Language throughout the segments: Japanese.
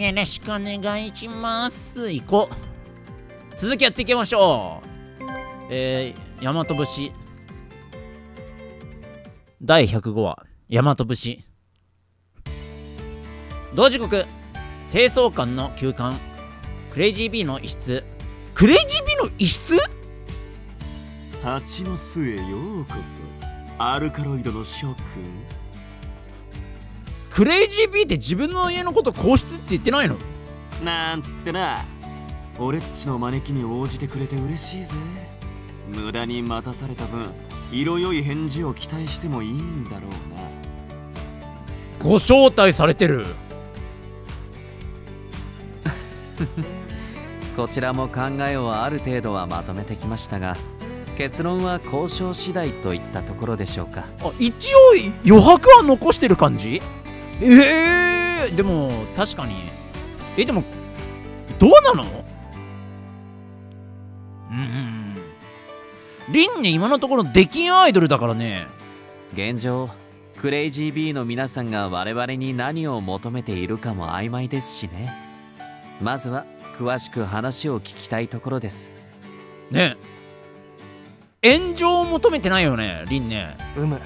よろしくお願いします。行こう。続きやっていきましょう。えー、大和節。第105話。大和節。同時刻。清掃官の休館。クレイジー B の一室。クレイジー B の一室？蜂の巣へようこそ。アルカロイドの諸君。クレイジー B って自分の家のこと皇室って言ってないの？なんつってな。俺っちの招きに応じてくれて嬉しいぜ。無駄に待たされた分色良い返事を期待してもいいんだろうな。ご招待されてる。こちらも考えをある程度はまとめてきましたが結論は交渉次第といったところでしょうか。あ一応余白は残してる感じ？ええー、でも確かに。えでもどうなの？うんリンね今のところ出禁アイドルだからね。現状クレイジー B の皆さんが我々に何を求めているかも曖昧ですしね。まずは詳しく話を聞きたいところです。ね。炎上を求めてないよねリンね。うむ。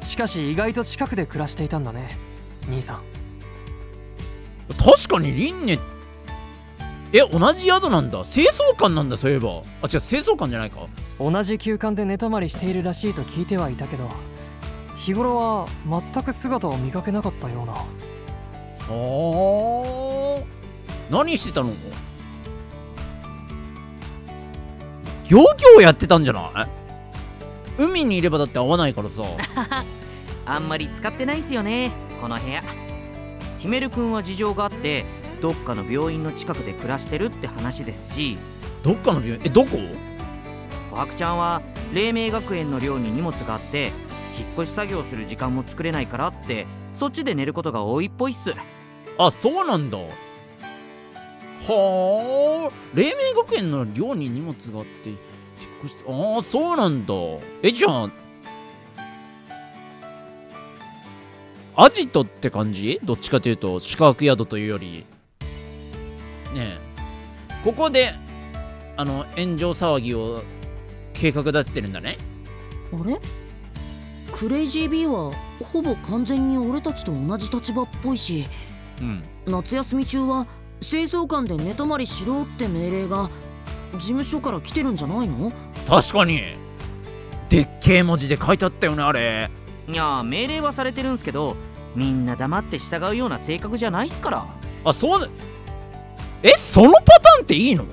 しかし意外と近くで暮らしていたんだね兄さん。確かにリンネえ同じ宿なんだ。清掃官なんだそういえば。あ違う清掃官じゃないか。同じ休館で寝泊まりしているらしいと聞いてはいたけど日頃は全く姿を見かけなかったような。あ。何してたの？漁業やってたんじゃない？海にいればだって会わないからさ。あんまり使ってないっすよねこの部屋。ヒメル君は事情があってどっかの病院の近くで暮らしてるって話ですし。どっかの病院？えどこ？琥珀ちゃんは黎明学園の寮に荷物があって引っ越し作業する時間も作れないからってそっちで寝ることが多いっぽいっす。あそうなんだ。はあ。黎明学園の寮に荷物があって引っ越しああそうなんだ。えじゃあアジトって感じ？どっちかというと宿泊宿というより。ねえ。ここであの炎上騒ぎを計画立ててるんだね。あれ？クレイジー B はほぼ完全に俺たちと同じ立場っぽいし、うん、夏休み中は清掃官で寝泊まりしろって命令が事務所から来てるんじゃないの？確かに。でっけえ文字で書いてあったよねあれいや命令はされてるんすけどみんな黙って従うような性格じゃないっすから。あそうだ。えそのパターンっていいの？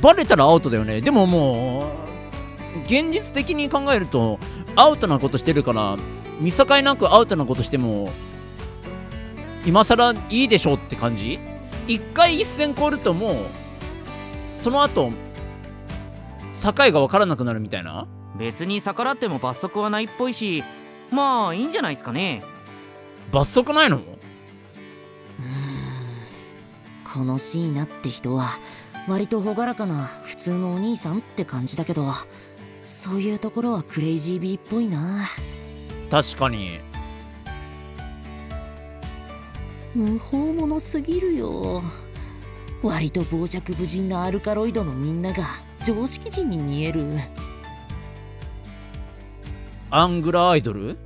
バレたらアウトだよね。でももう現実的に考えるとアウトなことしてるから見境なくアウトなことしても今更いいでしょって感じ？一回一線越えるともうその後境が分からなくなるみたいな？別に逆らっても罰則はないっぽいしまあいいんじゃないですかね。罰則ないの？うんこの椎名って人は割と朗らかな普通のお兄さんって感じだけどそういうところはクレイジービーっぽいな。確かに。無法者すぎるよ。割と傍若無人なアルカロイドのみんなが常識人に見えるアングラアイドル？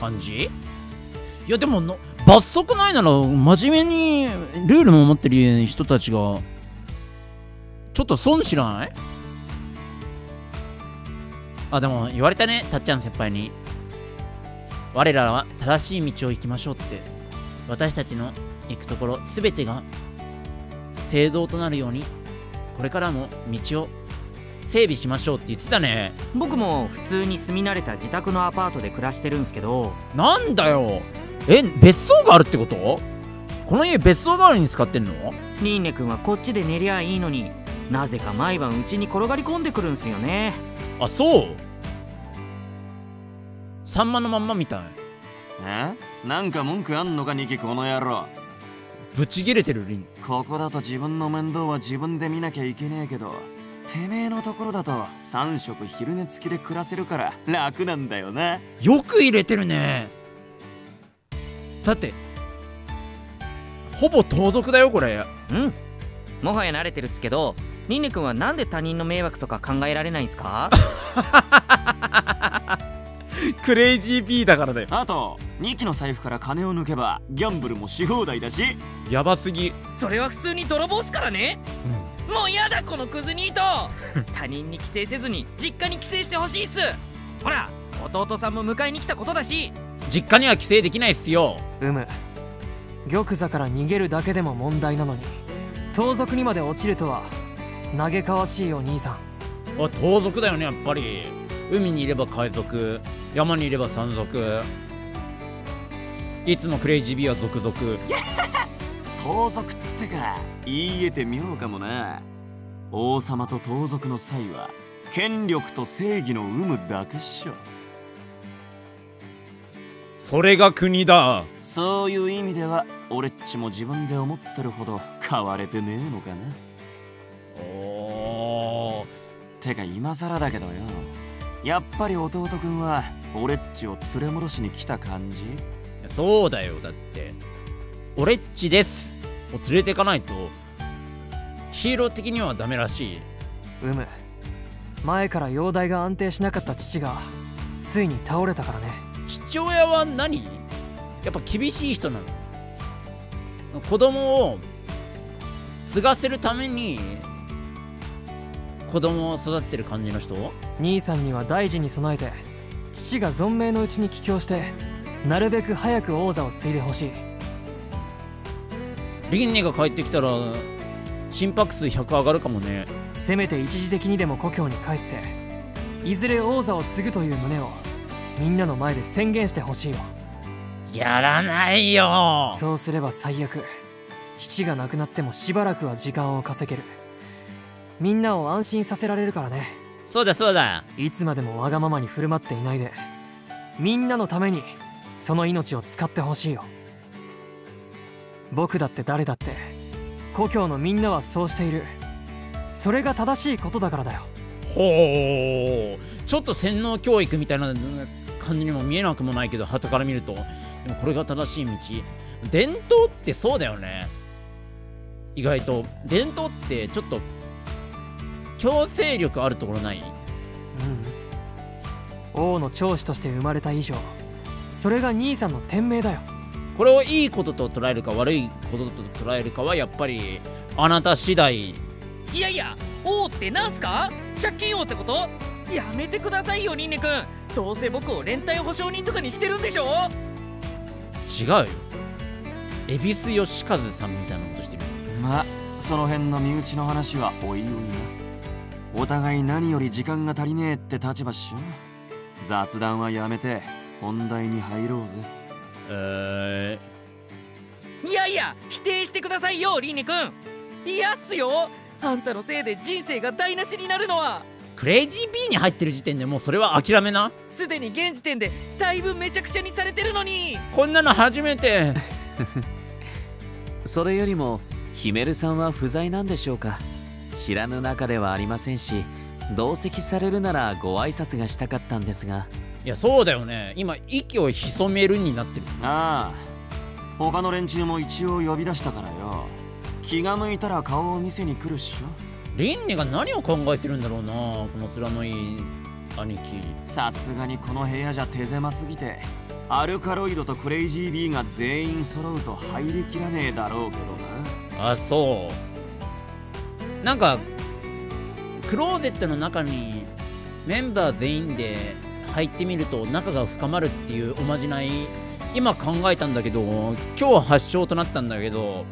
感じ？いやでもの罰則ないなら真面目にルール守ってる人たちがちょっと損知らない？あでも言われたねたっちゃん先輩に。我らは正しい道を行きましょうって。私たちの行くところ全てが正道となるようにこれからも道を整備しましょうって言ってたね。僕も普通に住み慣れた自宅のアパートで暮らしてるんすけど。なんだよ。え別荘があるってこと？この家別荘代わりに使ってんの？ニーネ君はこっちで寝りゃいいのに。なぜか毎晩うちに転がり込んでくるんすよね。あそう。サンマのまんまみたい。え？なんか文句あんのかニキこの野郎。ブチギレてるリン。ここだと自分の面倒は自分で見なきゃいけねえけどてめえのところだと3食昼寝付きで暮らせるから楽なんだよな。よく入れてるね。だってほぼ盗賊だよこれ。うん。もはや慣れてるっすけどニンネ君はなんで他人の迷惑とか考えられないんすか？クレイジー B だからだよ。あと2機の財布から金を抜けばギャンブルもし放題だし。やばすぎ。それは普通に泥棒っすからね、もうやだこのクズニート。他人に帰省せずに実家に帰省してほしいっす。ほら弟さんも迎えに来たことだし。実家には帰省できないっすよ。うむ。玉座から逃げるだけでも問題なのに盗賊にまで落ちるとは嘆かわしいお兄さん。あ盗賊だよねやっぱり。海にいれば海賊山にいれば山賊。いつもクレイジー B は続々盗賊。っ てか。言い得て妙かもな。王様と盗賊の際は権力と正義の有無だけっしょ。それが国だ。そういう意味では俺っちも自分で思ってるほど変われてねえのかな。おー。てか今更だけどよ。やっぱり弟くんは俺っちを連れ戻しに来た感じ？そうだよ。だって俺っちですを連れてかないとヒーロー的にはダメらしい。うむ。前から容体が安定しなかった父がついに倒れたからね。父親は何？やっぱ厳しい人なの。子供を継がせるために子供を育ってる感じの人？兄さんには大事に備えて父が存命のうちに帰郷してなるべく早く王座を継いでほしいリンネが帰ってきたら心拍数100上がるかもね。せめて一時的にでも故郷に帰っていずれ王座を継ぐという旨をみんなの前で宣言してほしいよ。やらないよ。そうすれば最悪父が亡くなってもしばらくは時間を稼げる。みんなを安心させられるからね。そうだそうだ。いつまでもわがままに振る舞っていないでみんなのためにその命を使ってほしいよ僕だって誰だって故郷のみんなはそうしている。それが正しいことだからだよ。ほうちょっと洗脳教育みたいな感じにも見えなくもないけど旗から見ると。でもこれが正しい道。伝統ってそうだよね。意外と。伝統ってちょっと強制力あるところない？うん。王の長子として生まれた以上それが兄さんの天命だよこれをいいことと捉えるか悪いことと捉えるかはやっぱりあなた次第。いやいや王ってなんすか？借金王ってこと？やめてくださいよニンネ君。どうせ僕を連帯保証人とかにしてるんでしょ？違うよ。恵比寿義和さんみたいなことしてるまあその辺の身内の話はおいおいな。お互い何より時間が足りねえって立場っしょ。雑談はやめて本題に入ろうぜえいやいや否定してくださいよリンネ君。嫌っすよ。あんたのせいで人生が台無しになるのは。ー、クレイジー B に入ってる時点でもうそれは諦めな。すでに現時点でだいぶめちゃくちゃにされてるのに。こんなの初めて。それよりもヒメルさんは不在なんでしょうか。知らぬ中ではありませんし同席されるならご挨拶がしたかったんですがいやそうだよね。今息を潜めるになってる。ああ。他の連中も一応呼び出したからよ。気が向いたら顔を見せに来るっしょ。リンネが何を考えてるんだろうなこの面のいい兄貴。さすがにこの部屋じゃ手狭すぎてアルカロイドとクレイジー B が全員揃うと入りきらねえだろうけどな。あそう。なんかクローゼットの中にメンバー全員で入ってみると仲が深まるっていうおまじない今考えたんだけど今日発祥となったんだけど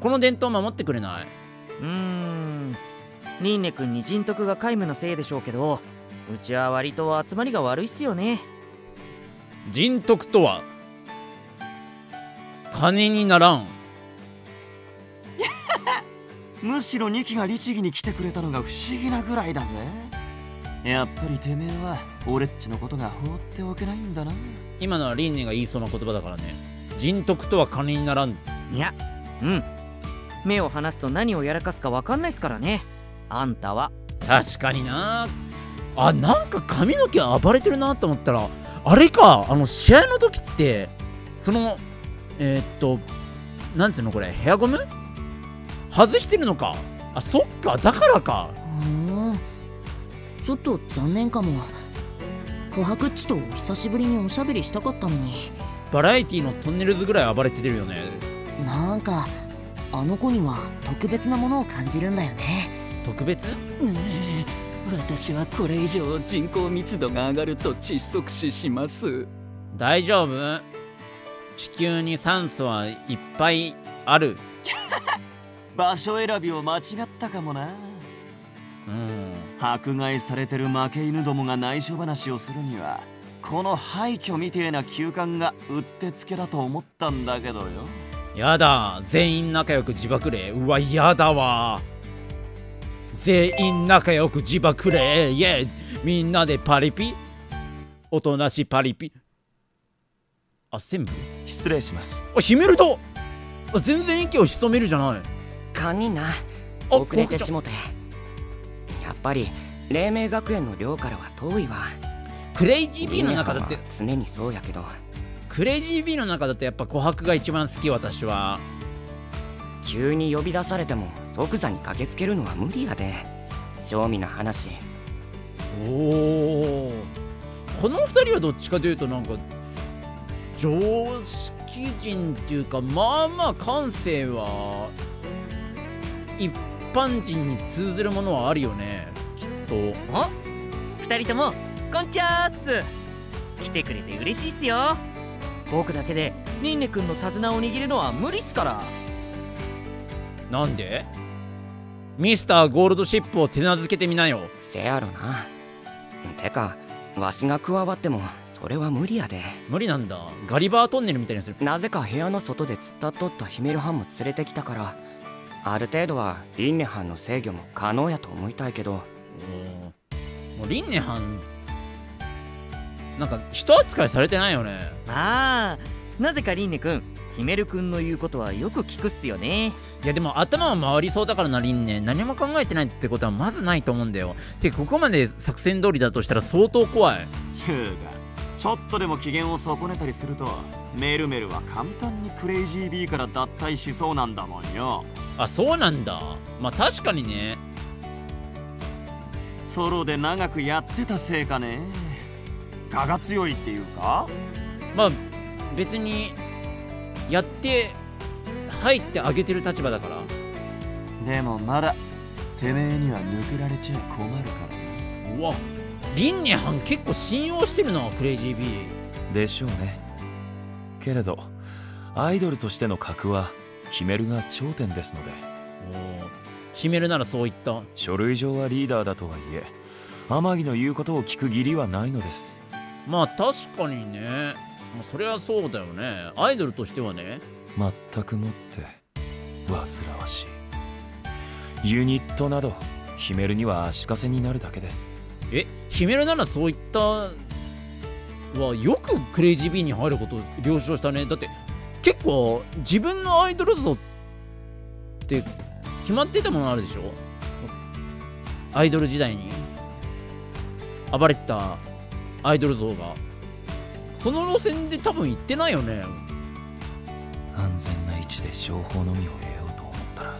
この伝統守ってくれない？うーん。ニンネ君に人徳が皆無のせいでしょうけどうちは割と集まりが悪いっすよね。人徳とは？金にならん。むしろ2機が律儀に来てくれたのが不思議なぐらいだぜやっぱりてめえは俺っちのことが放っておけないんだな。今のはリンネが言いそうな言葉だからね。人徳とは金にならん。いやうん。目を離すと何をやらかすか分かんないっすからね。あんたは。確かにな。あなんか髪の毛暴れてるなと思ったらあれかあの試合の時ってそのえーっとなんつうのこれヘアゴム？外してるのか。あそっかだからか。うー。んちょっと残念かも。琥珀っちと久しぶりにおしゃべりしたかったのに。バラエティのトンネルズぐらい暴れてるよね。なんかあの子には特別なものを感じるんだよね。特別？ねえ。私はこれ以上人口密度が上がると窒息死します。大丈夫？地球に酸素はいっぱいある。場所選びを間違ったかもな。うん迫害されてる負け犬どもが内緒話をするにはこの廃墟みてえな休館がうってつけだと思ったんだけどよ。やだ全員仲良く自爆霊。うわやだわ。全員仲良く自爆霊。イエイ。みんなでパリピ。おとなしパリピ。あ全部？失礼します。あヒメルトあ全然息を潜めるじゃない。堪忍な。あ遅れてしもてやっぱり黎明学園の寮からは遠いわ。クレイジー B の中だって。常にそうやけど。クレイジー B の中だとやっぱ琥珀が一番好き私は。急に呼び出されても即座に駆けつけるのは無理やで。正味な話。おおこの二人はどっちかというとなんか常識人っていうかまあまあ感性は一般人に通ずるものはあるよね。きっと。お？二人ともこんちゃーっす。来てくれて嬉しいっすよ。僕だけでニンネ君の手綱を握るのは無理っすから。なんで？ミスターゴールドシップを手なずけてみなよ。せやろな。てかわしが加わってもそれは無理やで。無理なんだ。ガリバートンネルみたいにする。なぜか部屋の外で突っ立っとったヒメルハンも連れてきたからある程度はリンネハンの制御も可能やと思いたいけど。もうリンネハンなんか人扱いされてないよね。ああなぜかリンネ君ヒメル君の言うことはよく聞くっすよね。いやでも頭は回りそうだからなリンネ何も考えてないってことはまずないと思うんだよ。てここまで作戦通りだとしたら相当怖い。つうかちょっとでも機嫌を損ねたりするとメルメルは簡単にクレイジー B から脱退しそうなんだもんよ。あそうなんだ。まあ確かにね。ソロで長くやってたせいかね。我が強いっていうか。まあ別にやって入ってあげてる立場だから。でもまだてめえには抜けられちゃ困るからなうわリンネハン結構信用してるなクレイジー B でしょうね。けれどアイドルとしての格はヒメルが頂点ですので。おー。ヒメルならそう言った。書類上はリーダーだとはいえ天城の言うことを聞く義理はないのです。まあ確かにね。まあそれはそうだよね。アイドルとしてはね。全くもって煩わしい。ユニットなどヒメルには足かせになるだけですえヒメルならそういったはよくクレイジー B に入ることを了承したね。だって結構自分のアイドル像って決まってたものあるでしょ？アイドル時代に。暴れてたアイドル像が。その路線で多分行ってないよね。安全な位置で情報のみを得ようと思ったら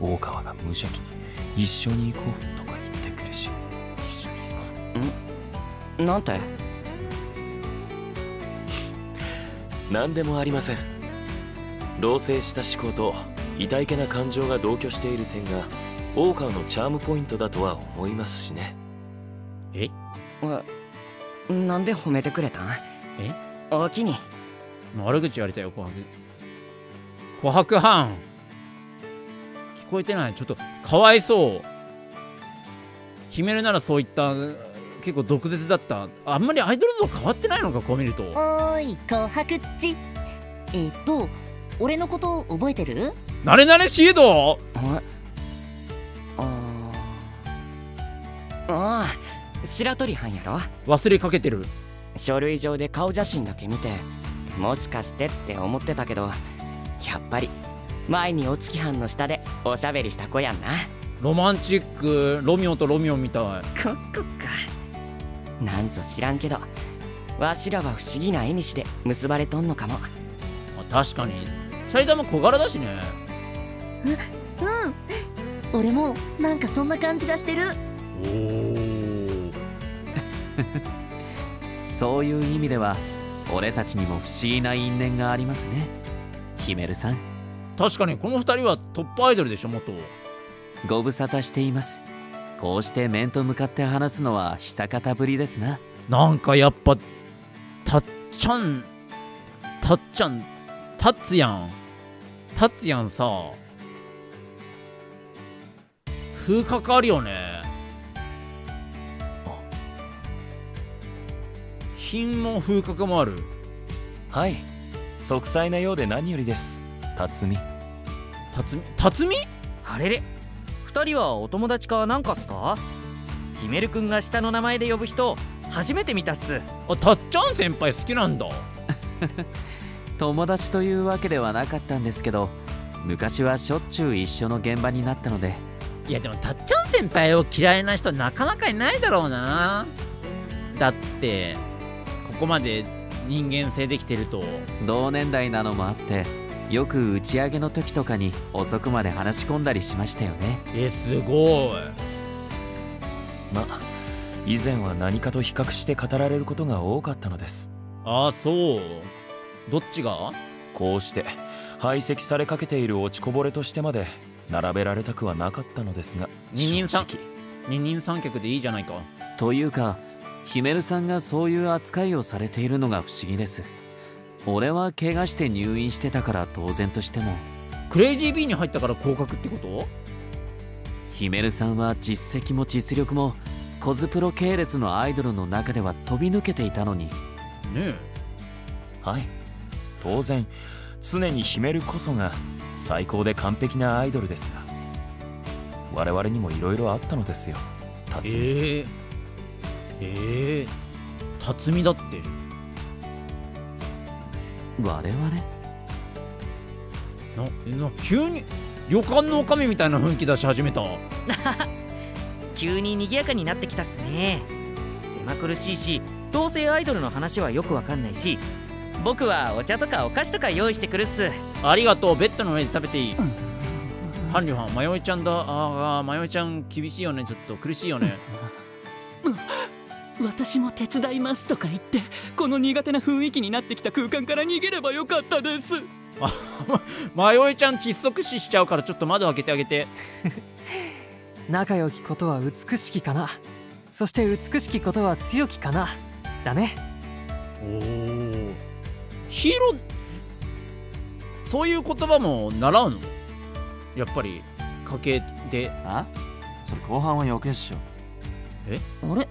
大川が無邪気に一緒に行こう。に行こなんて？何でもありません。同棲した思考と痛いけな感情が同居している点が大川のチャームポイントだとは思いますしね。うえ？えなんで褒めてくれたん？え？おおきに。悪口言われたよ琥珀琥珀班。聞こえてない。ちょっとかわいそう。ヒメルならそういった結構毒舌だった。あんまりアイドル像変わってないのかこう見ると。おーい琥珀っちえっと俺のこと覚えてる？なれなれシードえあー。ああ白鳥班やろ？忘れかけてる。書類上で顔写真だけ見てもしかしてって思ってたけどやっぱり前にお月班の下でおしゃべりした子やんな。ロマンチックロミオとロミオみたい。こっこっかなんぞ知らんけどわしらは不思議な縁で結ばれとんのかも。あ確かに。人とも小柄だしね。うん。俺もなんかそんな感じがしてる。おおそういう意味では俺たちにも不思議な因縁がありますね。ヒメルさん。確かにこの2人はトップアイドルでしょ元。ご無沙汰していますこうして面と向かって話すのは久方ぶりですな。なんかやっぱたっちゃんたっちゃんたっつやん。たっつやんさ。風格あるよね。品も風格もある。はい。息災なようで何よりです。辰巳。辰巳？辰巳？あれれ二人はお友達かなんかっすか？ヒメル君が下の名前で呼ぶ人初めて見たっす。あたっちゃん先輩好きなんだ。友達というわけではなかったんですけど昔はしょっちゅう一緒の現場になったので。いやでもたっちゃん先輩を嫌いな人なかなかいないだろうな。だってここまで人間性できてると。同年代なのもあってよく打ち上げの時とかに遅くまで話し込んだりしましたよね。えすごい。ま以前は何かと比較して語られることが多かったのです。あそう。どっちが？こうして排斥されかけている落ちこぼれとしてまで並べられたくはなかったのですが二人三二人三脚でいいじゃないか。というかヒメルさんがそういう扱いをされているのが不思議です俺は怪我して入院してたから当然としても。クレイジー B に入ったから降格ってこと？ヒメルさんは実績も実力もコズプロ系列のアイドルの中では飛び抜けていたのに。ねえ。はい。当然常に秘めるこそが最高で完璧なアイドルですが。我々にもいろいろあったのですよ。辰巳。ええええ辰巳だって我々？なえな急に旅館の女将みたいな雰囲気出し始めた？急に賑やかになってきたっすね。狭苦しいし同性アイドルの話はよくわかんないし僕はお茶とかお菓子とか用意してくるっす。ありがとうベッドの上で食べていい。ハンリュハン迷いちゃんだ。ああ迷いちゃん厳しいよね。ちょっと苦しいよね 私も手伝いますとか言ってこの苦手な雰囲気になってきた空間から逃げればよかったです。迷いちゃん窒息死しちゃうからちょっと窓開けてあげて。仲良きことは美しきかな。そして美しきことは強きかな。だね。おおヒーローそういう言葉も習うの？やっぱり家系で？あ？それ後半は余計っしょ。あれ？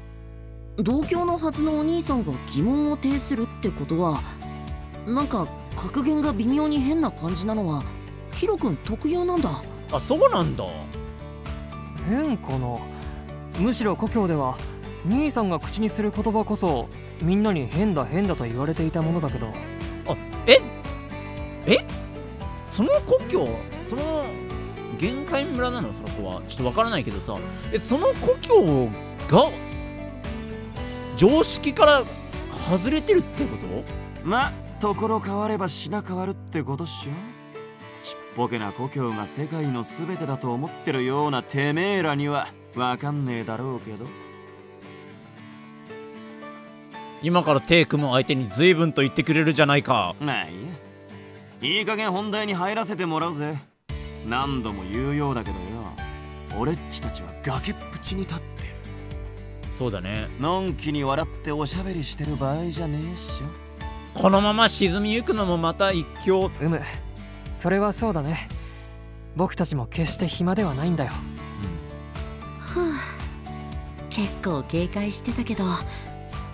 同郷のはずのお兄さんが疑問を呈するってことはなんか格言が微妙に変な感じなのはヒロ君特有なんだ。あそうなんだ。変かなむしろ故郷では兄さんが口にする言葉こそみんなに変だ変だと言われていたものだけど。え？え？その故郷その限界村なの？その子は。ちょっとわからないけどさ。えその故郷が常識から外れてるってこと？まところ変われば品変わるってことっしょ。ちっぽけな故郷が世界の全てだと思ってるようなてめえらにはわかんねえだろうけど。今から手組む相手に随分と言ってくれるじゃないか。まあいいや。いい加減本題に入らせてもらうぜ。何度も言うようだけどよ。俺っちたちは崖っぷちに立ってるそうだね。のんきに笑っておしゃべりしてる場合じゃねえっしょ。このまま沈みゆくのもまた一興。うむ。それはそうだね。僕たちも決して暇ではないんだよ。ふう結構警戒してたけど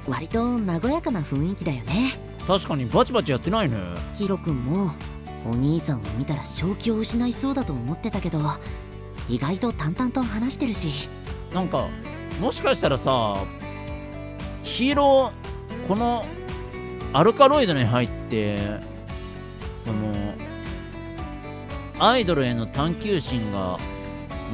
割と和やかな雰囲気だよね。確かにバチバチやってないね。ヒロ君もお兄さんを見たら正気を失いそうだと思ってたけど意外と淡々と話してるし。なんかもしかしたらさヒーローこのアルカロイドに入ってそのアイドルへの探求心が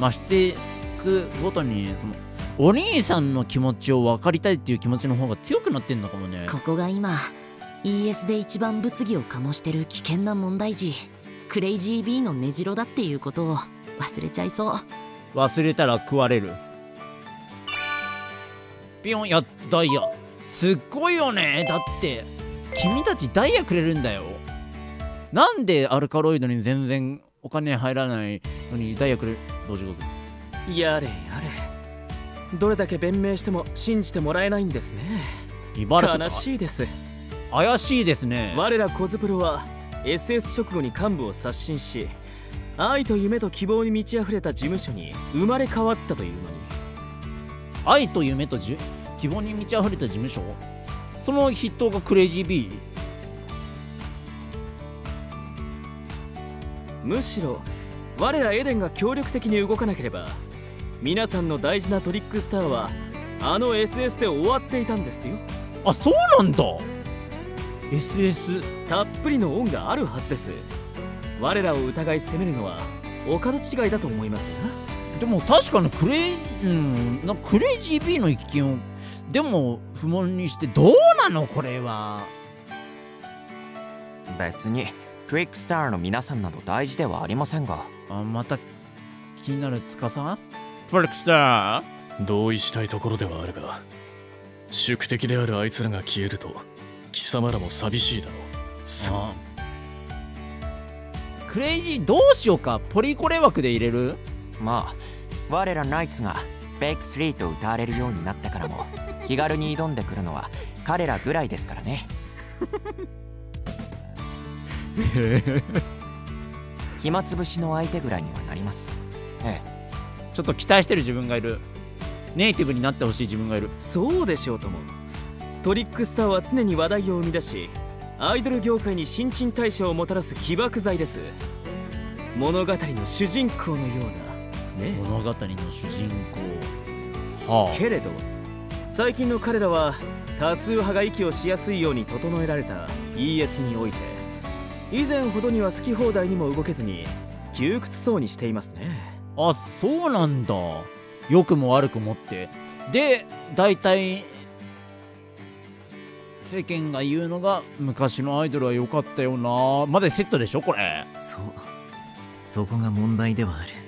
増していくごとにそのお兄さんの気持ちを分かりたいっていう気持ちの方が強くなってんのかもね。ここが今 ES で一番物議を醸してる危険な問題児クレイジー B の根城だっていうことを忘れちゃいそう。忘れたら食われるピヨンやっダイヤすっごいよね。だって君たちダイヤくれるんだよ。なんでアルカロイドに全然お金入らないのにダイヤくれる？同時刻やれやれ。どれだけ弁明しても信じてもらえないんですね。茨城悲しいです。怪しいですね。我らコズプロは SS 直後に幹部を刷新し愛と夢と希望に満ち溢れた事務所に生まれ変わったというのに愛と夢とじ希望に満ち溢れた事務所？その筆頭がクレイジー B むしろ我らエデンが協力的に動かなければ皆さんの大事なトリックスターはあの SS で終わっていたんですよ。あそうなんだ。SS たっぷりの恩があるはずです。我らを疑い責めるのはお門違いだと思いますよでも確かにクレイ,、うん、なんかクレイジー B の一見をでも不問にしてどうなのこれは。別にトリックスターの皆さんなど大事ではありませんが。あまた気になる司？トリックスタ同意したいところではあるが宿敵であるあいつらが消えると貴様らも寂しいだろう。そうークレイジーどうしようか？ポリコレ枠で入れる？まあ我らナイツがベイク3と歌われるようになってからも 気軽に挑んでくるのは彼らぐらいですからね。暇つぶしの相手ぐらいにはなります。ええ。ちょっと期待してる自分がいる。ネイティブになってほしい自分がいる。そうでしょうともトリックスターは常に話題を生み出しアイドル業界に新陳代謝をもたらす起爆剤です。物語の主人公のようなね。物語の主人公。はけれど最近の彼らは多数派が息をしやすいように整えられた ES において以前ほどには好き放題にも動けずに窮屈そうにしていますね。あそうなんだ。良くも悪くもって。で大体世間が言うのが昔のアイドルは良かったよな。までセットでしょこれ。そう。そこが問題ではある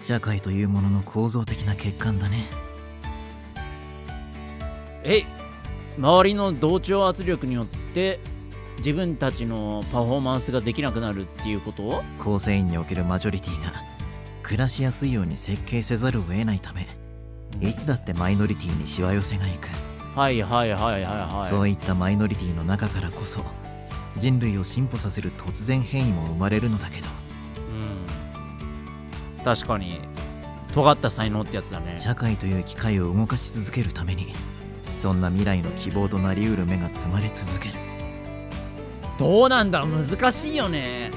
社会というものの構造的な欠陥だね。え周りの同調圧力によって自分たちのパフォーマンスができなくなるっていうこと？構成員におけるマジョリティが暮らしやすいように設計せざるを得ないため、いつだってマイノリティにしわ寄せがいく。はいはいはいはいはいそういったマイノリティの中からこそ人類を進歩させる突然変異も生まれるのだけどうん確かに。尖った才能ってやつだね。社会という機械を動かし続けるためにそんな未来の希望となりうる目が積まれ続ける。どうなんだろう。難しいよね。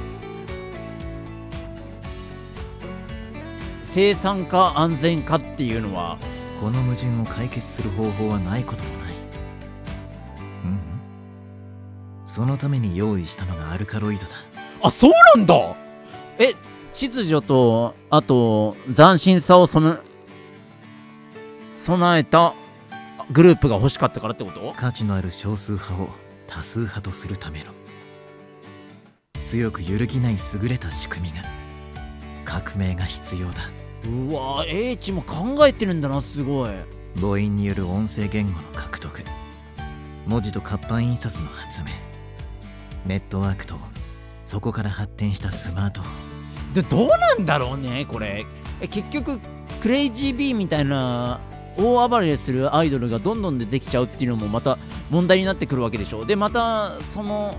生産か安全かっていうのは。この矛盾を解決する方法はないこともない。うん。そのために用意したのがアルカロイドだ。あそうなんだ。え秩序とあと斬新さを備えたグループが欲しかったからってこと？価値のある少数派を多数派とするための強く揺るぎない優れた仕組みが革命が必要だ。うわ英知も考えてるんだなすごい。母音による音声言語の獲得。文字と活版印刷の発明。ネットワークとそこから発展したスマートフォンでどうなんだろうねこれ。え結局クレイジー B みたいな大暴れするアイドルがどんどんでできちゃうっていうのもまた問題になってくるわけでしょ。でまたその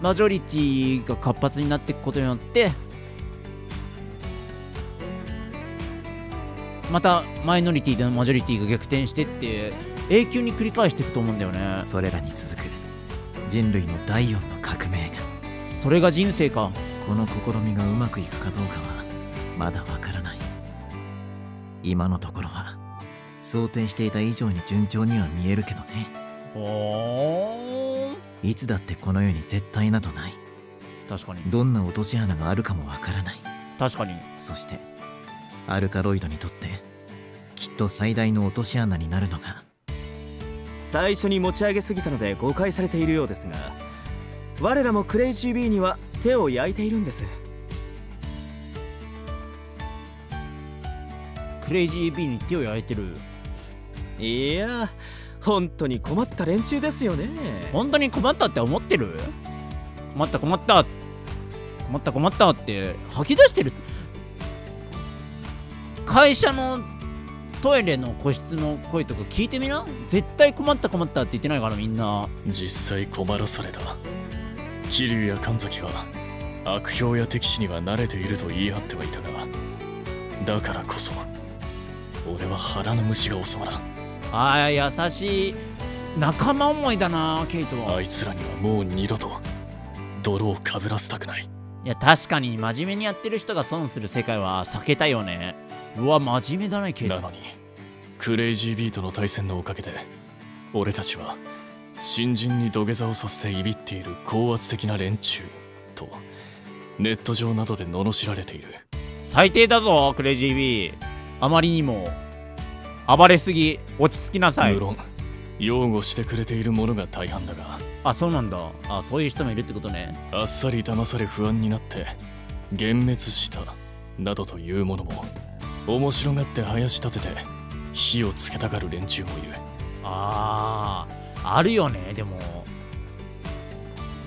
マジョリティが活発になっていくことによってまたマイノリティでのマジョリティが逆転してって永久に繰り返していくと思うんだよね。それらに続く人類の第4の革命が。それが人生かこの試みがうまくいくかどうかはまだわからない。今のところは想定していた以上に順調には見えるけどね。おいつだってこの世に絶対などない。確かに。どんな落とし穴があるかもわからない。確かに。そしてアルカロイドにとってきっと最大の落とし穴になるのが。最初に持ち上げすぎたので誤解されているようですが我らもクレイジー B には手を焼いているんです。クレイジー B に手を焼いてる。いや本当に困った連中ですよね。本当に困ったって思ってる？困った困った。困った困ったって吐き出してる。会社のトイレの個室の声とか聞いてみな。絶対困った困ったって言ってないからみんな。実際困らされた桐生や神崎は悪評や敵視には慣れていると言い張ってはいたがだからこそ俺は腹の虫が収まらん。ああ優しい。仲間思いだなケイトは。あいつらにはもう二度と泥をかぶらせたくない。いや確かに真面目にやってる人が損する世界は避けたよね。うわ真面目だねケイト。なのにクレイジービートの対戦のおかげで俺たちは新人に土下座をさせていびっている高圧的な連中とネット上などで罵られている。最低だぞクレイジー B あまりにも暴れすぎ落ち着きなさい。無論擁護してくれているものが大半だが。あそうなんだ。あそういう人もいるってことね。あっさり騙され不安になって幻滅したなどというものも面白がって林立てて火をつけたがる連中もいる。あーあるよねでも。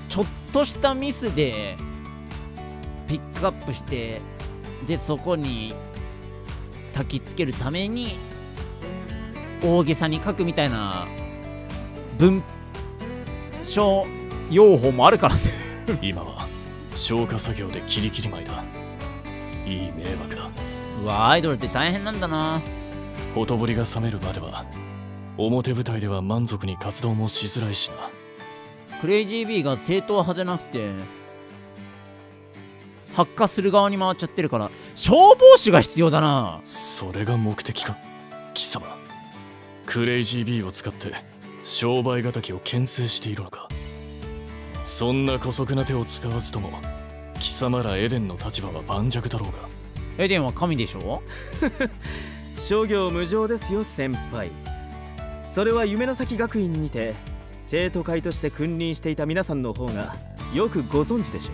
ちょっとしたミスでピックアップしてでそこに焚きつけるために大げさに書くみたいな文章用法もあるからね。今は消火作業でキリキリ舞だいい迷惑だ。うわアイドルって大変なんだな。ほとぼりが冷めるまでは表舞台では満足に活動もしづらいしな。クレイジー B が正統派じゃなくて発火する側に回っちゃってるから消防士が必要だな。それが目的か？貴様。クレイジー B を使って商売敵を牽制しているのか？そんな姑息な手を使わずとも貴様らエデンの立場は盤石だろうが。エデンは神でしょ？諸行無常ですよ先輩それは夢の先学院にて生徒会として君臨していた皆さんの方がよくご存知でしょ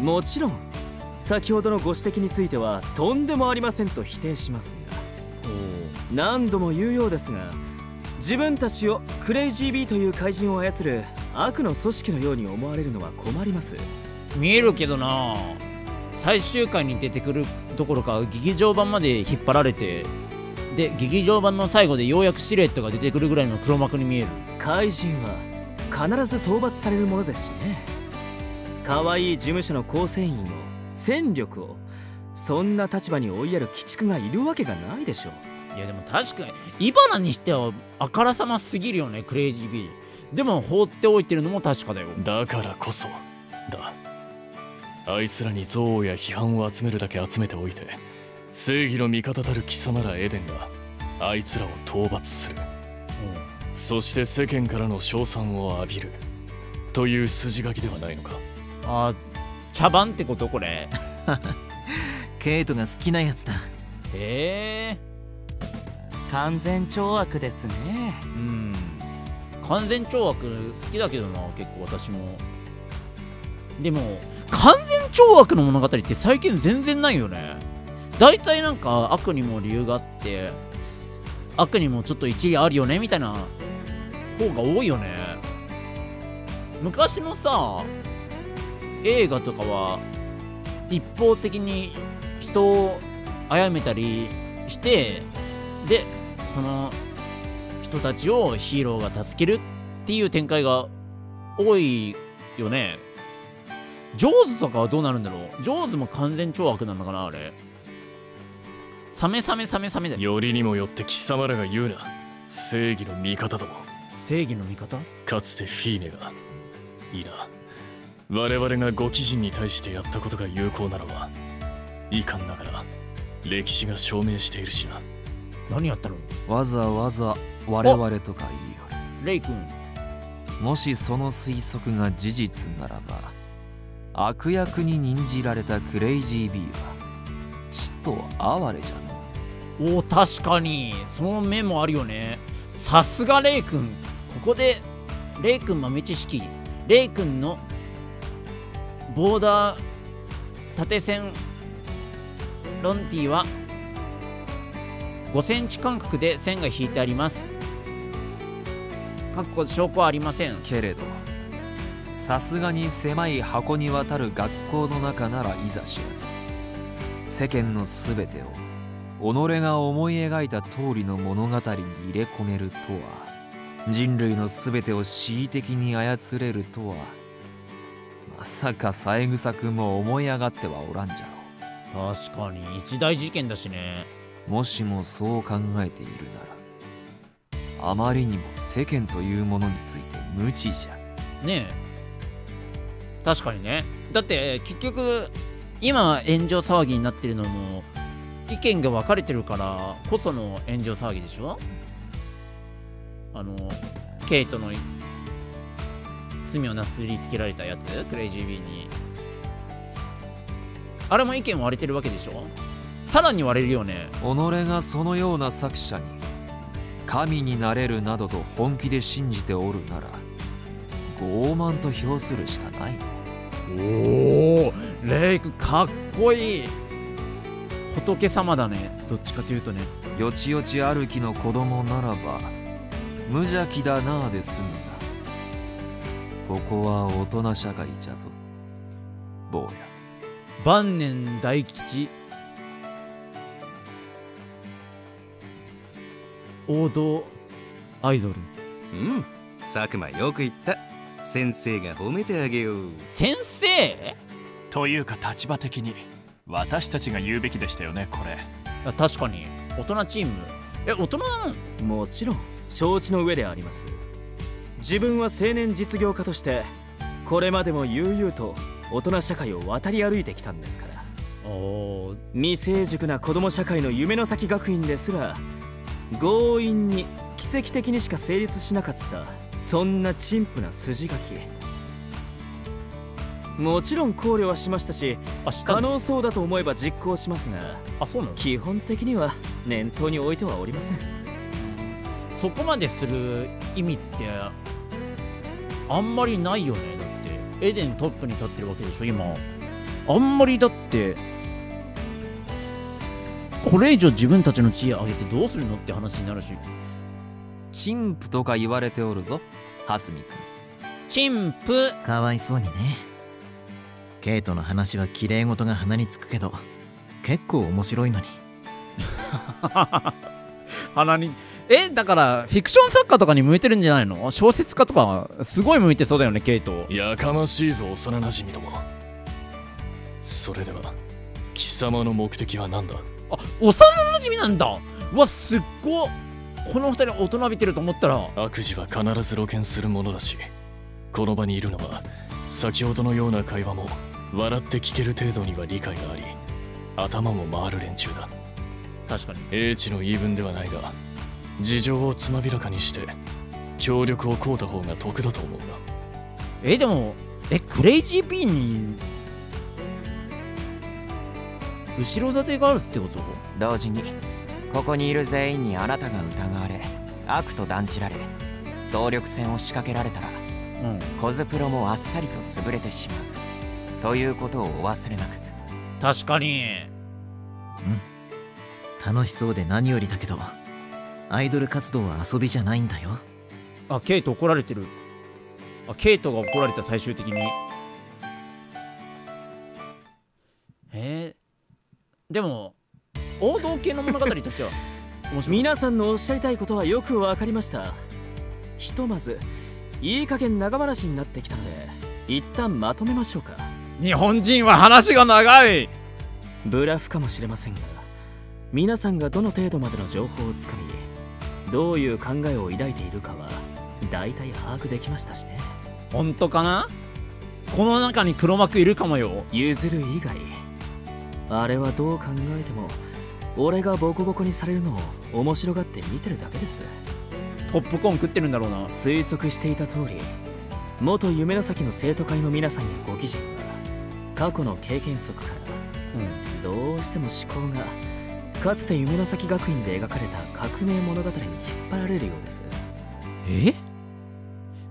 う？もちろん先ほどのご指摘についてはとんでもありませんと否定しますが何度も言うようですが自分たちをクレイジービーという怪人を操る悪の組織のように思われるのは困ります。見えるけどな。最終回に出てくるどころか劇場版まで引っ張られてで劇場版の最後でようやくシルエットが出てくるぐらいの黒幕に見える。怪人は必ず討伐されるものですしね。可愛い事務所の構成員を戦力をそんな立場に追いやる鬼畜がいるわけがないでしょう。いやでも確かにイバナにしてはあからさますぎるよねクレイジー B でも放っておいてるのも確かだよ。だからこそ。だ。あいつらに憎悪や批判を集めるだけ集めておいて正義の味方たる貴様らエデンがあいつらを討伐する、そして世間からの称賛を浴びる。という筋書きではないのか。あ茶番ってことこれ。ケイトが好きなやつだ。へえ。完全懲悪ですね。うん。完全懲悪好きだけどな結構私も。でも完全懲悪の物語って最近全然ないよね大体なんか悪にも理由があって悪にもちょっと一理あるよねみたいな方が多いよね。昔のさ映画とかは一方的に人を殺めたりしてでその人たちをヒーローが助けるっていう展開が多いよね。ジョーズとかはどうなるんだろう？ジョーズも完全懲悪なのかなあれ。サメサメサメサメだよ。よりにもよって貴様らが言うな。正義の味方ども。正義の味方？かつてフィーネが。いいな。我々がご貴人に対してやったことが有効なのはいかんながら歴史が証明しているしな。何やったの？わざわざ我々とか言いよる。レイ君。もしその推測が事実ならば悪役に任じられたクレイジービーはちと哀れじゃのお確かに。その面もあるよね。さすがレイ君。ここでレイ君豆知識。レイ君のボーダー縦線ロンティは5センチ間隔で線が引いてあります。かっこ証拠はありません。けれどさすがに狭い箱にわたる学校の中ならいざ知らず。世間のすべてを己が思い描いた通りの物語に入れ込めるとは。人類のすべてを恣意的に操れるとは。まさか三枝君も思い上がってはおらんじゃろ確かに一大事件だしね。もしもそう考えているならあまりにも世間というものについて無知じゃ。ねえ。確かにね。だって結局今炎上騒ぎになってるのも意見が分かれてるからこその炎上騒ぎでしょ？あのケイトの罪をなすりつけられたやつ？クレイジービーに。あれも意見割れてるわけでしょ？さらに割れるよね。己がそのような作者に神になれるなどと本気で信じておるなら傲慢と評するしかない。おおレイクかっこいい仏様だね。どっちかというとね。よちよち歩きの子供ならば無邪気だなあで済むがここは大人社会じゃぞ。坊や。晩年大吉。王道アイドル。うん。佐久間よく言った。先生が褒めてあげよう。先生？というか立場的に私たちが言うべきでしたよねこれ。あ確かに。大人チーム。え大人なのもちろん承知の上であります。自分は青年実業家としてこれまでも悠々と大人社会を渡り歩いてきたんですから。未成熟な子供社会の夢の先学院ですら強引に奇跡的にしか成立しなかったそんな陳腐な筋書きもちろん考慮はしましたし可能そうだと思えば実行しますがあそうなの？基本的には念頭に置いてはおりません。そこまでする意味ってあんまりないよね。だってエデントップに立ってるわけでしょ今。あんまりだってこれ以上自分たちの地位上げてどうするのって話になるし。陳腐とか言われておるぞ蓮見君。陳腐かわいそうにねケイトの話は綺麗事が鼻につくけど結構面白いのに。鼻に。えだからフィクション作家とかに向いてるんじゃないの？小説家とかすごい向いてそうだよねケイト。やかましいぞ幼なじみども。それでは貴様の目的は何だ？あ幼なじみなんだ。うわすっごこの二人大人びてると思ったら。悪事は必ず露見するものだしこの場にいるのは先ほどのような会話も笑って聞ける程度には理解があり頭も回る連中だ。確かに。英知の言い分ではないが事情をつまびらかにして協力を請うた方が得だと思うがえでもえクレイジー P に後ろ盾があるってこと？同時にここにいる全員にあなたが疑われ悪と断じられ総力戦を仕掛けられたら、うん、コズプロもあっさりと潰れてしまうということをお忘れなく。確かに。うん。楽しそうで何よりだけどアイドル活動は遊びじゃないんだよ。あケイト怒られてる。あケイトが怒られた最終的に。えー、でも王道系の物語としては 皆さんのおっしゃりたいことはよくわかりました。ひとまずいい加減長話になってきたので一旦まとめましょうか日本人は話が長い。ブラフかもしれませんが皆さんがどの程度までの情報をつかみどういう考えを抱いているかは大体把握できましたしね。本当かな？この中に黒幕いるかもよ。譲る以外あれはどう考えても俺がボコボコにされるのを面白がって見てるだけです。ポップコーン食ってるんだろうな。推測していた通り元夢の先の生徒会の皆さんやご貴人は過去の経験則から、うん、どうしても思考がかつて夢の先学院で描かれた革命物語に引っ張られるようです。え？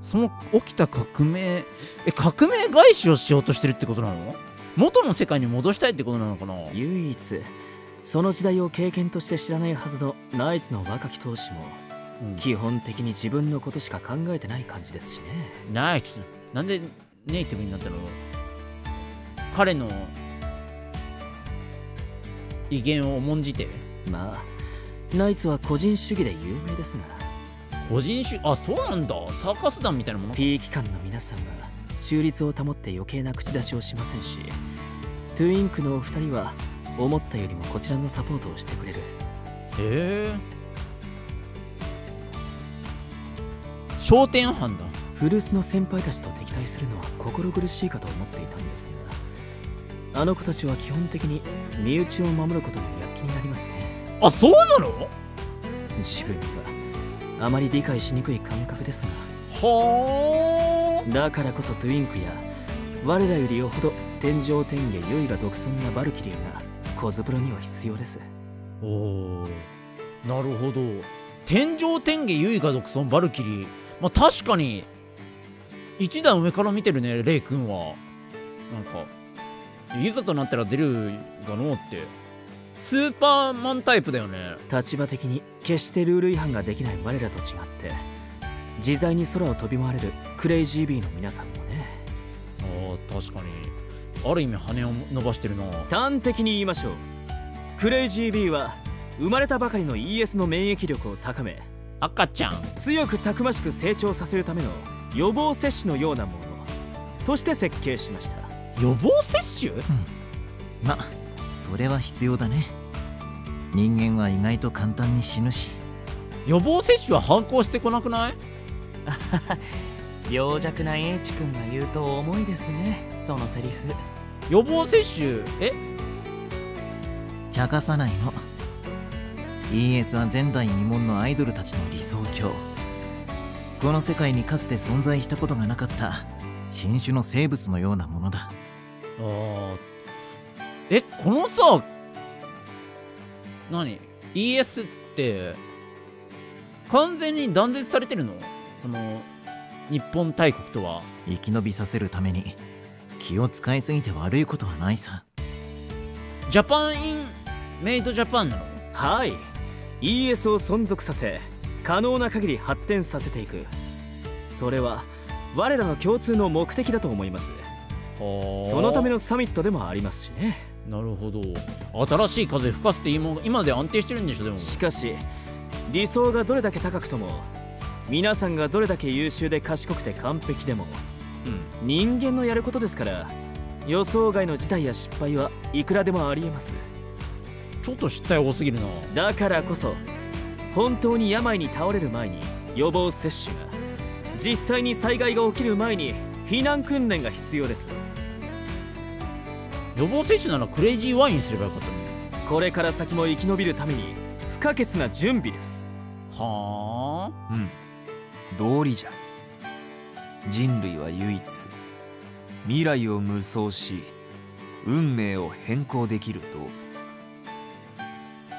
その起きた革命え革命返しをしようとしてるってことなの？元の世界に戻したいってことなのかな？唯一その時代を経験として知らないはずのナイツの若き闘士も、基本的に自分のことしか考えてない感じですしね。ナイツ？なんでネイティブになったの？彼の威厳を重んじてまあナイツは個人主義で有名ですが。個人主あそうなんだ。サーカス団みたいなもの P 機関の皆さんは中立を保って余計な口出しをしませんしトゥインクのお二人は思ったよりもこちらのサポートをしてくれる。へえ。焦点犯だ。古巣の先輩たちと敵対するのは心苦しいかと思っていたんですがあの子たちは基本的に身内を守ることに躍起になりますね。あそうなの？自分にはあまり理解しにくい感覚ですが。はだからこそトゥインクや我らよりよほど天上天下唯我独尊なバルキリーがコズプロには必要です。おおなるほど。天上天下唯我独尊バルキリー。まあ確かに一段上から見てるねレイ君は。なんかいざとなったら出るだろうって。スーパーマンタイプだよね。立場的に決してルール違反ができない我らと違って自在に空を飛び回れるクレイジービーの皆さんもね。ああ確かに。ある意味羽を伸ばしてるな。端的に言いましょう。クレイジービーは生まれたばかりの ES の免疫力を高め赤ちゃん。強くたくましく成長させるための予防接種のようなものとして設計しました予防接種、うん、まそれは必要だね。人間は意外と簡単に死ぬし。予防接種は反抗してこなくない？病弱な英知君が言うと重いですねそのセリフ。予防接種？え？茶化さないの。ES は前代未聞のアイドルたちの理想郷。この世界にかつて存在したことがなかった新種の生物のようなものだ。あえこのさ何？ES って完全に断絶されてるの？その日本大国とは？生き延びさせるために気を使いすぎて悪いことはないさ。ジャパン・イン・メイド・ジャパンなの？はい。ES を存続させ可能な限り発展させていく。それは我らの共通の目的だと思いますそのためのサミットでもありますしね。なるほど。新しい風吹かせて今今で安定してるんでしょでも。しかし理想がどれだけ高くとも皆さんがどれだけ優秀で賢くて完璧でも、うん、人間のやることですから予想外の事態や失敗はいくらでもありえます。ちょっと失態多すぎるな。だからこそ本当に病に倒れる前に予防接種が実際に災害が起きる前に避難訓練が必要です予防接種ならクレイジーワインすればよかったのこれから先も生き延びるために不可欠な準備です。はあうん。道理じゃ。人類は唯一。未来を無双し運命を変更できる動物。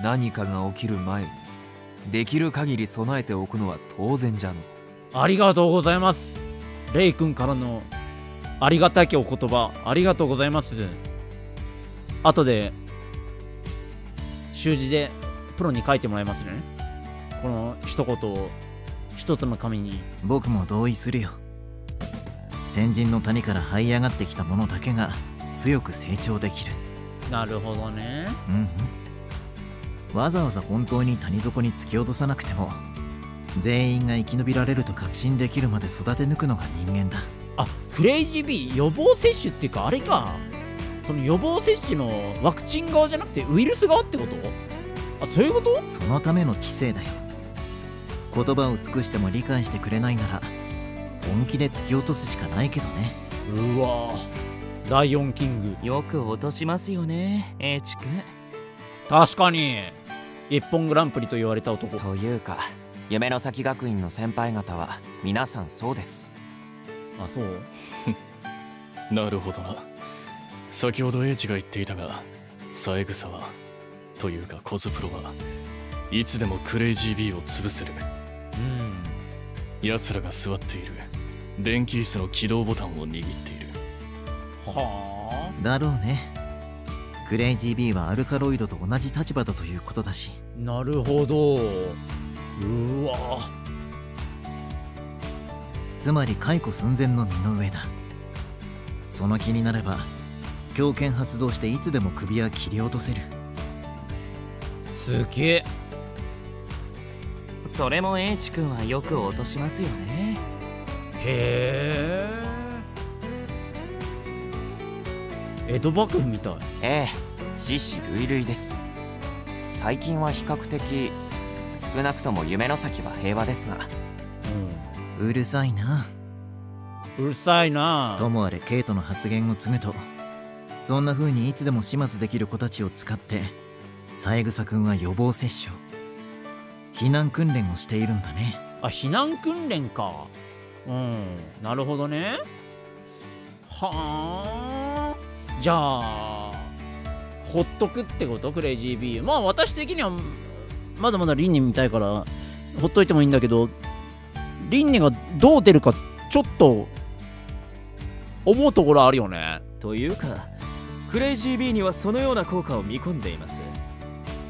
何かが起きる前にできる限り備えておくのは当然じゃの。ありがとうございます。レイ君からのありがたきお言葉ありがとうございます後で習字でプロに書いてもらいますね。この一言を一つの紙に。僕も同意するよ。先人の谷から這い上がってきたものだけが強く成長できる。なるほどね。うんうん。わざわざ本当に谷底に突き落とさなくても全員が生き延びられると確信できるまで育て抜くのが人間だ。あクレイジービー予防接種っていうかあれかその予防接種のワクチン側じゃなくてウイルス側ってこと？あそういうこと？そのための知性だよ。言葉を尽くしても理解してくれないなら本気で突き落とすしかないけどね。うわ。ライオンキング。よく落としますよね。H 君確かに。一本グランプリと言われた男。というか夢の先学院の先輩方は皆さんそうです。あそう？なるほどな先ほど英知が言っていたが三枝はというかコズプロはいつでもクレイジービーを潰せる。うん。奴らが座っている電気椅子の起動ボタンを握っている。はだろうね。クレイジー B はアルカロイドと同じ立場だということだし。あなるほど。うわ。つまり解雇寸前の身の上だ。その気になれば強権発動していつでも首は切り落とせる。すげえ。それも H 君はよく落としますよね。へえ。江戸幕府みたい。ええ獅子類類です。最近は比較的少なくとも夢の先は平和ですが。うるさいな。うるさいな。ともあれケイトの発言を継ぐとそんな風にいつでも始末できる子たちを使って三枝君は予防接種避難訓練をしているんだね。あ避難訓練か。うんなるほどね。はあ。じゃあほっとくってこと？クレイジービー。まあ私的にはまだまだリンネ見たいからほっといてもいいんだけどリンネがどう出るかちょっと思うところあるよね。というかクレイジー B にはそのような効果を見込んでいます。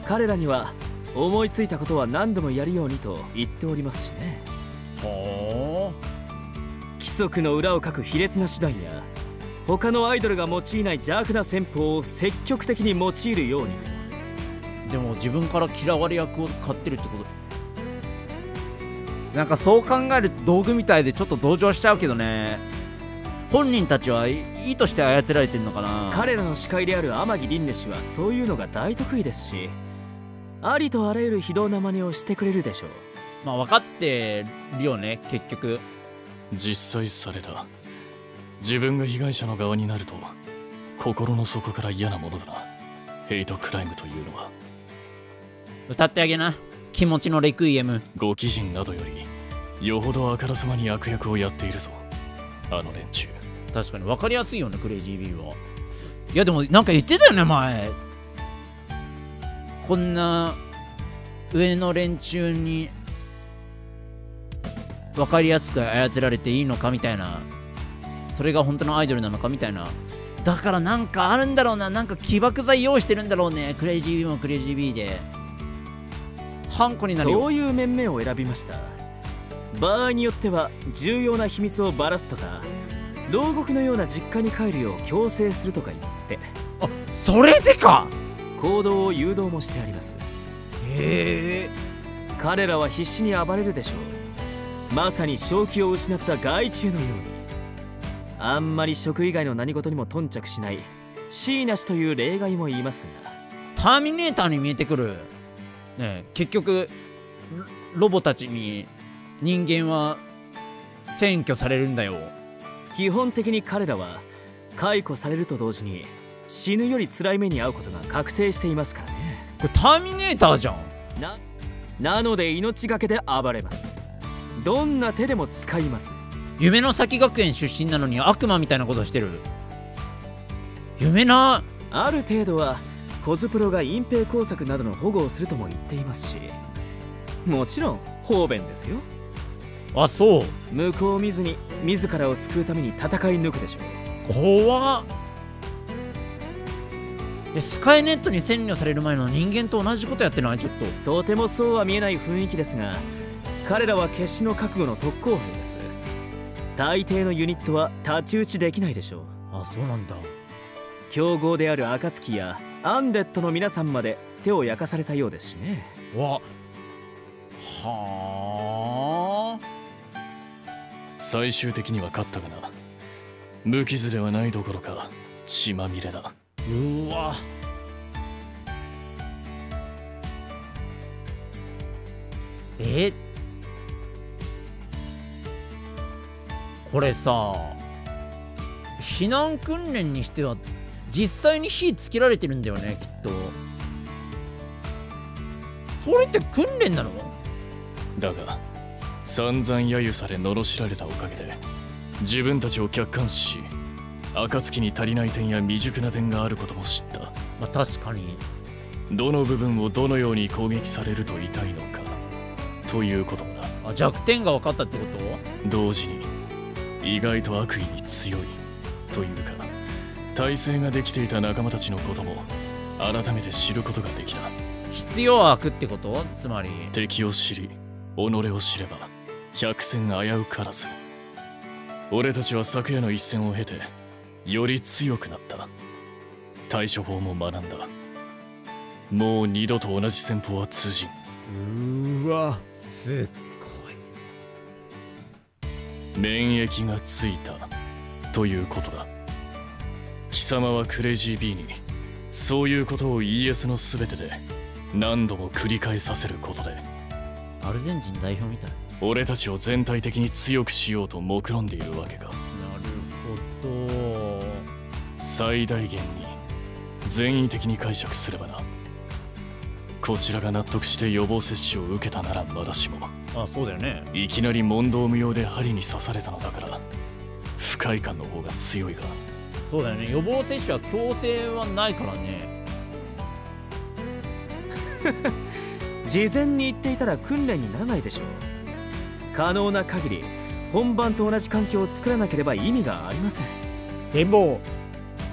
彼らには思いついたことは何度もやるようにと言っておりますしね。ほ規則の裏をかく卑劣な手段や他のアイドルが用いない邪悪な戦法を積極的に用いるように。でも自分から嫌われ役を買ってるってこと？なんかそう考えると道具みたいでちょっと同情しちゃうけどね本人たちはい意図して操られてるのかな？彼らの司会である天城凛音氏はそういうのが大得意ですしありとあらゆる非道な真似をしてくれるでしょう。まあ分かってるよね結局。実際された。自分が被害者の側になると心の底から嫌なものだな。ヘイトクライムというのは。歌ってあげな。気持ちのレクイエム。ご貴人などよりよほどあからさまに悪役をやっているぞ。あの連中確かに。分かりやすいよねクレイジービーは。いやでもなんか言ってたよね前。こんな上の連中に分かりやすく操られていいのかみたいな。それが本当のアイドルなのかみたいな。だからなんかあるんだろうな。なんか起爆剤用意してるんだろうね。クレイジービーもクレイジービーで。ハンコになるよ。そういう面々を選びました。場合によっては重要な秘密をばらすとか。牢獄のような実家に帰るよう強制するとか言って。あそれでか？行動を誘導もしてあります。へえ。彼らは必死に暴れるでしょう。まさに正気を失った害虫のように。あんまり食以外の何事にも頓着しない椎なしという例外も言いますが。ターミネーターに見えてくる。ねえ結局ロロボたちに人間は占拠されるんだよ基本的に彼らは解雇されると同時に死ぬより辛い目に遭うことが確定していますからね。これターミネーターじゃん。ななので命がけで暴れます。どんな手でも使います。夢の先学園出身なのに悪魔みたいなことしてる。夢な。ある程度はコズプロが隠蔽工作などの保護をするとも言っていますし。もちろん方便ですよあそう。向こうを見ずに自らを救うために戦い抜くでしょう。怖っ。えスカイネットに占領される前の人間と同じことやってない？ちょっと。とてもそうは見えない雰囲気ですが彼らは決死の覚悟の特攻兵です。大抵のユニットは太刀打ちできないでしょう。あそうなんだ。強豪である暁やアンデッドの皆さんまで手を焼かされたようですしね。わ。はあ最終的には勝ったがな。無傷ではないどころか血まみれだ。うわ。え？これさ避難訓練にしては実際に火つけられてるんだよねきっと。それって訓練なの？だが散々揶揄され罵られたおかげで自分たちを客観視し暁に足りない点や未熟な点があることも知った。まあ確かに。どの部分をどのように攻撃されると痛いのかということもなあ弱点が分かったってこと？同時に意外と悪意に強いというか体制ができていた仲間たちのことも改めて知ることができた。必要悪ってこと？つまり。敵を知り己を知れば百戦危うからず。俺たちは昨夜の一戦を経てより強くなった。対処法も学んだ。もう二度と同じ戦法は通じん。うわすっ免疫がついた。ということだ。貴様はクレイジー B にそういうことを ES の全てで何度も繰り返させることで。アルゼンチン代表みたい俺たちを全体的に強くしようと目論んでいるわけか。なるほど。最大限に善意的に解釈すればな。こちらが納得して予防接種を受けたならまだしも。あそうだよね。いきなり問答無用で針に刺されたのだから不快感の方が強いが。そうだよね。予防接種は強制はないからね。事前に言っていたら訓練にならないでしょう可能な限り本番と同じ環境を作らなければ意味がありません。でも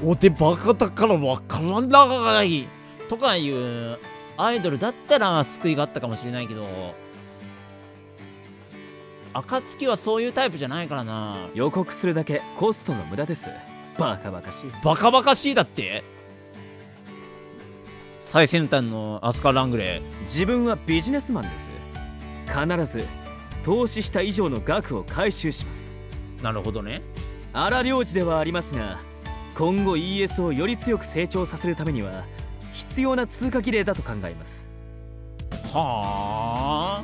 お手バカだからわからない。とかいうアイドルだったら救いがあったかもしれないけど暁はそういうタイプじゃないからな。予告するだけコストの無駄です。バカバカしい。バカバカしいだって。最先端のアスカ・ラングレ。ー自分はビジネスマンです。必ず投資した以上の額を回収します。なるほどね。荒領事ではありますが今後 ES をより強く成長させるためには必要な通過儀礼だと考えます。はあ。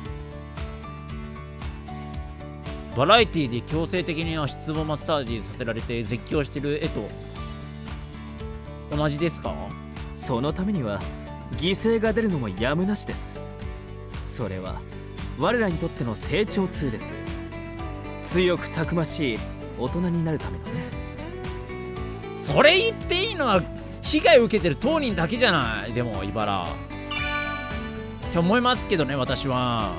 バラエティで強制的に足つぼマッサージさせられて絶叫してる絵と同じですか？そのためには犠牲が出るのもやむなしです。それは我らにとっての成長痛です。強くたくましい大人になるためのね。それ言っていいのは被害を受けてる当人だけじゃない。でも茨。って思いますけどね私は。